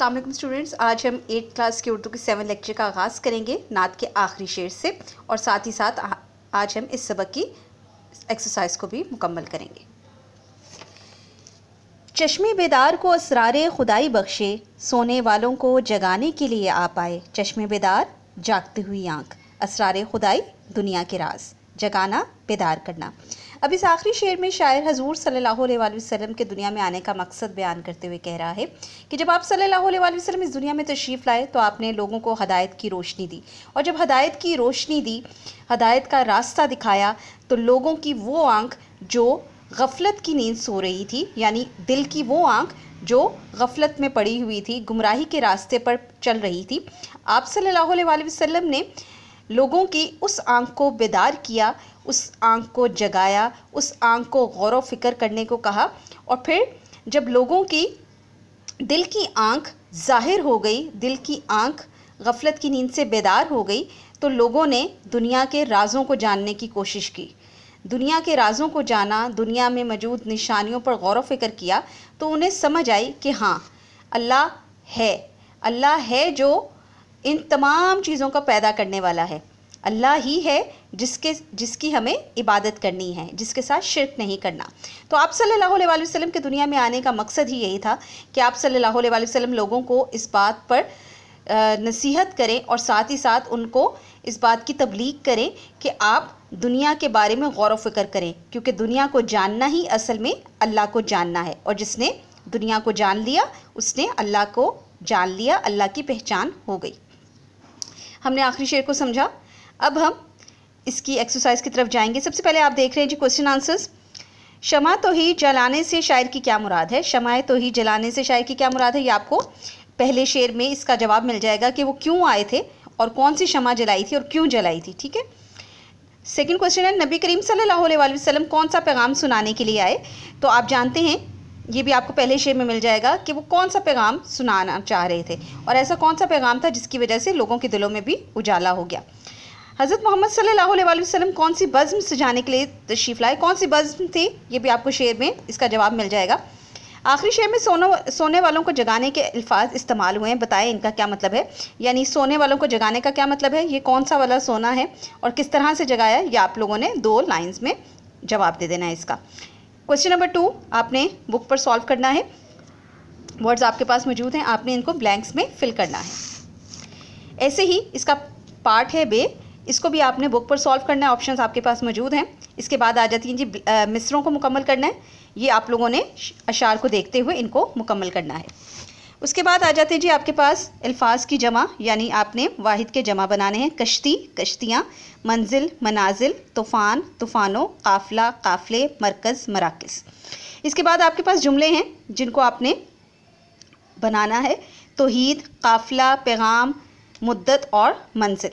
वालेकुम स्टूडेंट्स आज हम एट क्लास के उर्दू के सेवन लेक्चर का आगाज़ करेंगे नात के आखिरी शेर से, और साथ ही साथ आज हम इस सबक की एक्सरसाइज को भी मुकम्मल करेंगे। चश्मे बेदार को असरार खुदाई बख्शे, सोने वालों को जगाने के लिए आ पाए चश्मे बेदार, जागती हुई आँख, असरार खुदाई, दुनिया के राज। जगाना, बेदार करना। अब इस आखिरी शेर में शायर हजूर सल्लल्लाहु अलैहि वसल्लम के दुनिया में आने का मकसद बयान करते हुए कह रहा है कि जब आप सल्लल्लाहु अलैहि वसल्लम इस दुनिया में तशरीफ़ लाए तो आपने लोगों को हदायत की रोशनी दी। और जब हदायत की रोशनी दी, हदायत का रास्ता दिखाया तो लोगों की वो आँख जो गफलत की नींद सो रही थी, यानी दिल की वो आँख जो गफलत में पड़ी हुई थी, गुमराही के रास्ते पर चल रही थी, आप सल्लल्लाहु अलैहि वसल्लम ने लोगों की उस आँख को बेदार किया, उस आँख को जगाया, उस आँख को गौर फ़िक्र करने को कहा और फिर जब लोगों की दिल की आँख ज़ाहिर हो गई, दिल की आँख गफलत की नींद से बेदार हो गई तो लोगों ने दुनिया के राज़ों को जानने की कोशिश की। दुनिया के राज़ों को जाना, दुनिया में मौजूद निशानियों पर गौर फ़िक्र किया तो उन्हें समझ आई कि हाँ अल्लाह है। अल्लाह है जो इन तमाम चीज़ों का पैदा करने वाला है। अल्लाह ही है जिसके, जिसकी हमें इबादत करनी है, जिसके साथ शिरक नहीं करना। तो आप सल्लल्लाहु अलैहि वसल्लम के दुनिया में आने का मकसद ही यही था कि आप सल्लल्लाहु अलैहि वसल्लम लोगों को इस बात पर नसीहत करें और साथ ही साथ उनको इस बात की तबलीग करें कि आप दुनिया के बारे में गौर फ़िक्र करें, क्योंकि दुनिया को जानना ही असल में अल्लाह को जानना है। और जिसने दुनिया को जान लिया, उसने अल्लाह को जान लिया, अल्लाह की पहचान हो गई। हमने आखिरी शेर को समझा। अब हम इसकी एक्सरसाइज की तरफ़ जाएँगे। सबसे पहले आप देख रहे हैं जी क्वेश्चन आंसर्स शमा तो ही जलाने से शायर की क्या मुराद है? शमाए तो ही जलाने से शायर की क्या मुराद है? ये आपको पहले शेर में इसका जवाब मिल जाएगा कि वो क्यों आए थे और कौन सी शमा जलाई थी और क्यों जलाई थी, ठीक है? सेकंड क्वेश्चन है, नबी करीम सल्लल्लाहु अलैहि वसल्लम कौन सा पैगाम सुनाने के लिए आए? तो आप जानते हैं ये भी आपको पहले शेर में मिल जाएगा कि वो कौन सा पैगाम सुनाना चाह रहे थे। और ऐसा कौन सा पैगाम था जिसकी वजह से लोगों के दिलों में भी उजाला हो गया। हज़रत मोहम्मद सल्लल्लाहु अलैहि वसल्लम, कौन सी बज़म सजाने के लिए तशरीफ़ लाए? कौन सी बज़म थी? ये भी आपको शेर में इसका जवाब मिल जाएगा। आखिरी शेर में सोनो, सोने वालों को जगाने के अल्फाज इस्तेमाल हुए हैं। बताएँ इनका क्या मतलब है? यानी सोने वालों को जगाने का क्या मतलब है? ये कौन सा वाला सोना है? और किस तरह से जगाया? ये आप लोगों ने दो लाइन्स में जवाब दे देना है इसका। क्वेश्चन नंबर टू आपने बुक पर सॉल्व करना है। वर्ड्स आपके पास मौजूद हैं, आपने इनको ब्लैंक्स में फिल करना है। ऐसे ही इसका पार्ट है बे इसको भी आपने बुक पर सॉल्व करना है ऑप्शंस आपके पास मौजूद हैं। इसके बाद आ जाती हैं जी मिसरों को मुकम्मल करना है। ये आप लोगों ने अशार को देखते हुए इनको मुकम्मल करना है। उसके बाद आ जाते जी आपके पास अल्फाज की जमा, यानी आपने वाहिद के जमा बनाने हैं। कश्ती, कश्तियाँ, मंजिल, मनाजिल, तूफ़ान, तूफ़ानों, काफ़िला, काफ़ले, मरकज़, मराकज़। इसके बाद आपके पास जुमले हैं, जिनको आपने बनाना है। तोहीद, काफ़िला, पैगाम, मुद्दत और मंजिल।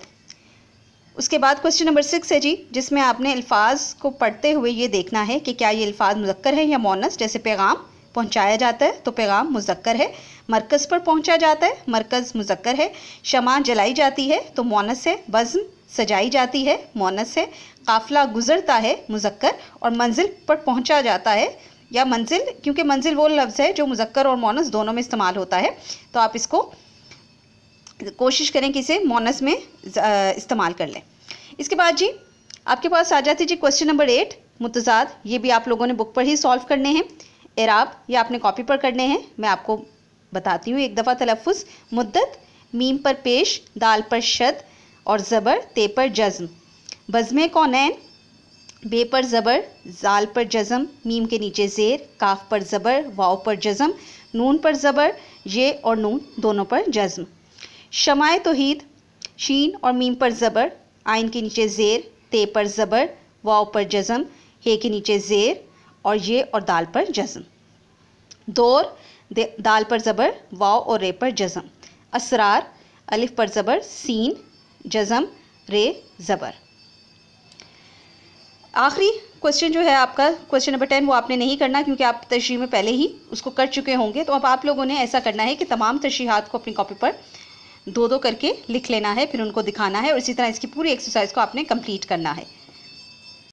उसके बाद क्वेश्चन नंबर सिक्स है जी, जिसमें आपने अल्फाज को पढ़ते हुए ये देखना है कि क्या ये अल्फाज मुजक्कर है या मोनस, जैसे पैगाम। पहुँचाया जाता है तो पैगाम मुजक्कर है। मरकज़ पर पहुँचा जाता है, मरकज़ मुजक्कर है। शमा जलाई जाती है तो मोनस है बज़म सजाई जाती है, मोनस है। काफ़िला गुज़रता है, मुजक्कर, और मंजिल पर पहुँचा जाता है। या मंजिल, क्योंकि मंजिल वो लफ्ज़ है जो मुजक्कर और मोनस दोनों में इस्तेमाल होता है। तो आप इसको कोशिश करें कि इसे मोनस में इस्तेमाल कर लें। इसके बाद जी, आपके पास आ जाती जी क्वेश्चन नंबर एट, मुतजाद। ये भी आप लोगों ने बुक पर ही सॉल्व करने हैं। एराब ये आपने कॉपी पर करने हैं। मैं आपको बताती हूँ, एक दफ़ा तलफ़ मुद्दत, मीम पर पेश, दाल पर शद और ज़बर, ते पर जज्म। बज़म कौनैन बे पर ज़बर, जाल पर जज़म, मीम के नीचे ज़ेर, काफ पर ज़बर, वाव पर जज़म, नून पर ज़बर, ये और नून दोनों पर जज्म। शमाए तोहीद, शीन और मीम पर ज़बर, आइन के नीचे ज़ेर, ते पर ज़बर, वाव पर जज़म, हे के नीचे ज़ेर और ये और दाल पर जज़म। दौर दाल पर ज़बर, वाव और रे पर जज़म। असरार, अलिफ पर ज़बर, सीन, जज़म, रे, ज़बर। आखिरी क्वेश्चन जो है आपका क्वेश्चन नंबर टेन वो आपने नहीं करना क्योंकि आप तशरी में पहले ही उसको कर चुके होंगे। तो अब आप लोगों ने ऐसा करना है कि तमाम तशरीहत को अपनी कॉपी पर दो दो करके लिख लेना है, फिर उनको दिखाना है और इसी तरह इसकी पूरी एक्सरसाइज को आपने कंप्लीट करना है।